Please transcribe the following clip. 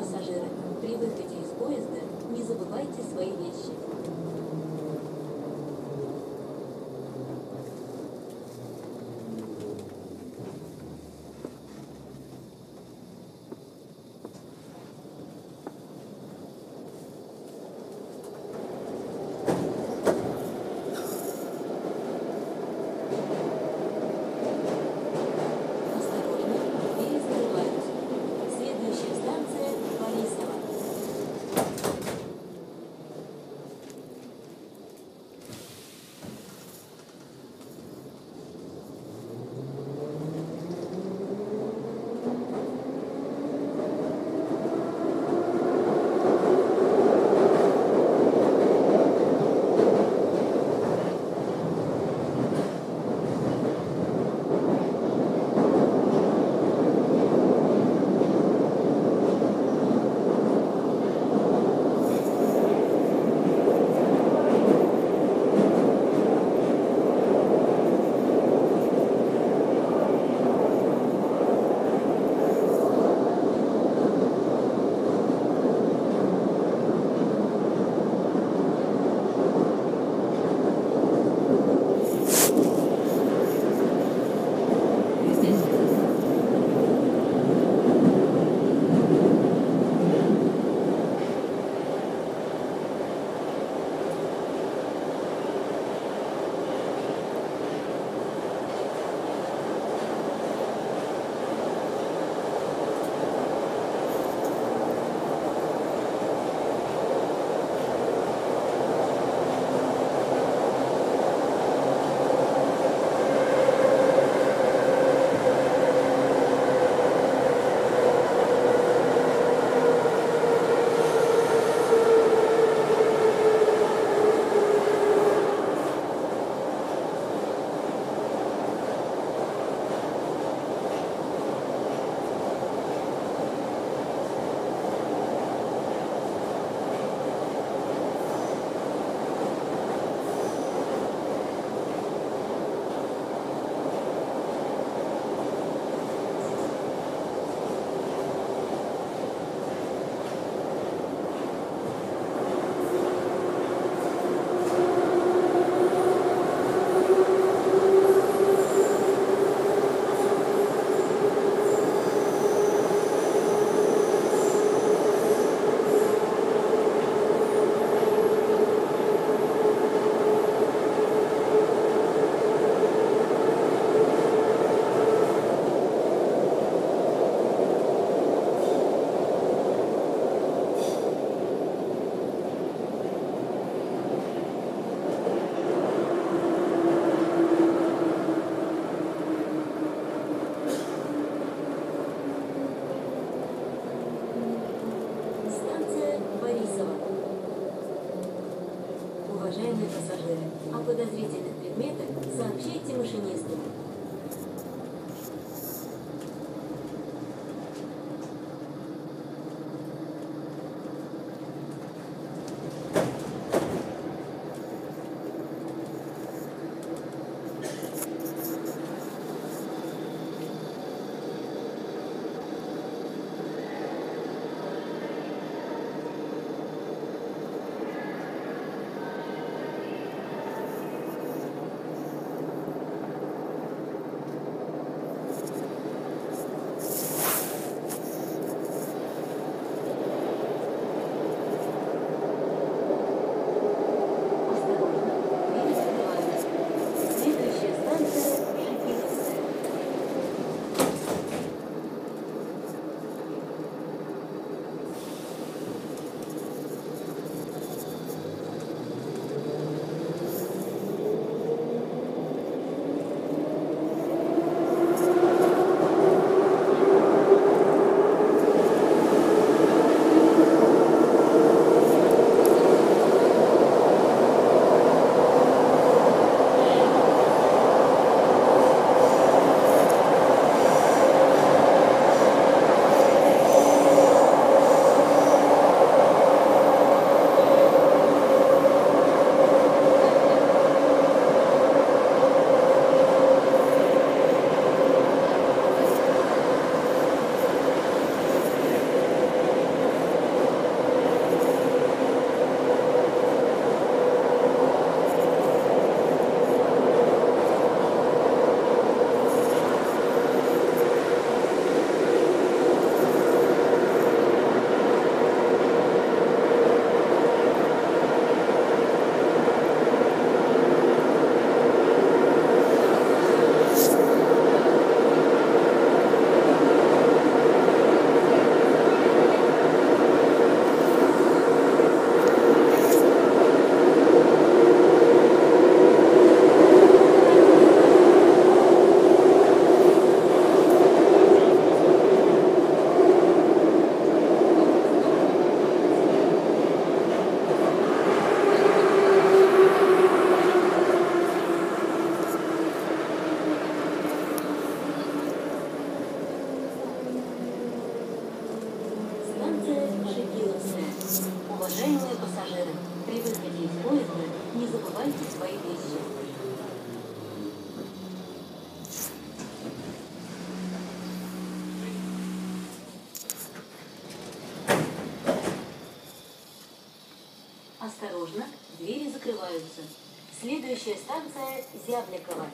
пассажиры, при выходе из поезда не забывайте свои вещи. Уважаемые пассажиры, о подозрительных предметах сообщайте машинисту. Уважаемые пассажиры, при выходе из поезда не забывайте свои вещи. Осторожно, двери закрываются. Следующая станция Зябликова.